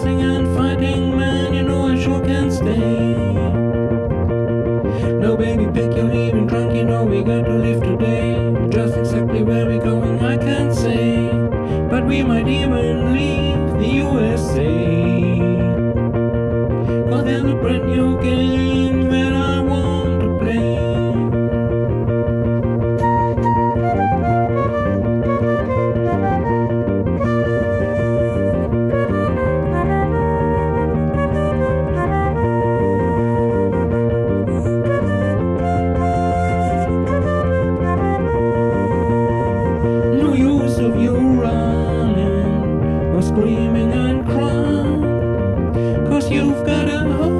and fighting, man, you know I sure can't stay. No, baby, pick, you're even drunk, you know we got to leave today. Just exactly where we're going, I can't say. But we might even leave the USA. Cause there's a brand new game. you've got a home.